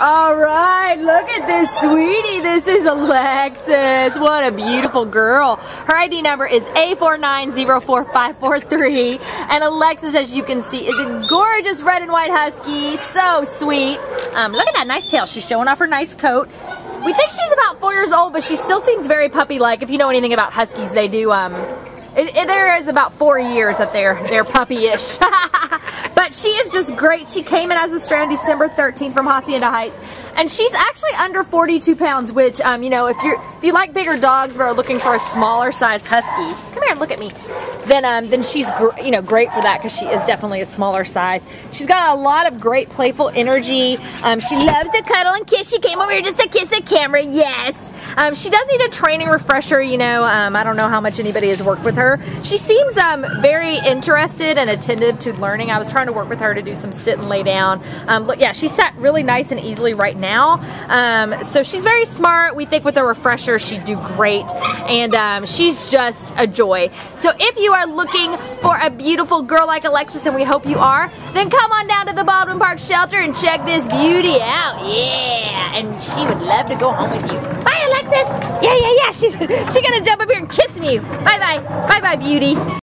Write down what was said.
All right, look at this sweetie. This is Alexis. What a beautiful girl. Her ID number is A4904543. And Alexis, as you can see, is a gorgeous red and white husky. So sweet. Um, look at that nice tail. She's showing off her nice coat. We think she's about four years old, but she still seems very puppy-like. If you know anything about huskies, they do, um, it, it, there is about four years that they're, they're puppy-ish. But she is just great. She came in as a stray on December 13th from Hacienda Heights. And she's actually under 42 pounds, which, um, you know, if you're if you like bigger dogs but are looking for a smaller size husky, come here and look at me. Then, um, then she's you know great for that because she is definitely a smaller size. She's got a lot of great playful energy. Um, she loves to cuddle and kiss. She came over here just to kiss the camera. Yes. Um, she does need a training refresher, you know. Um, I don't know how much anybody has worked with her. She seems um, very interested and attentive to learning. I was trying to work with her to do some sit and lay down. Um, but yeah, she sat really nice and easily right now. So she's very smart. We think with a refresher, she'd do great. And she's just a joy. So if you are looking for a beautiful girl like Alexis, and we hope you are, then come on down to the Baldwin Park shelter and check this beauty out. Yeah, and she would love to go home with you. Bye, Alexis. Yeah, yeah, yeah. She's, she's gonna jump up here and kiss me. Bye-bye. Bye-bye, beauty.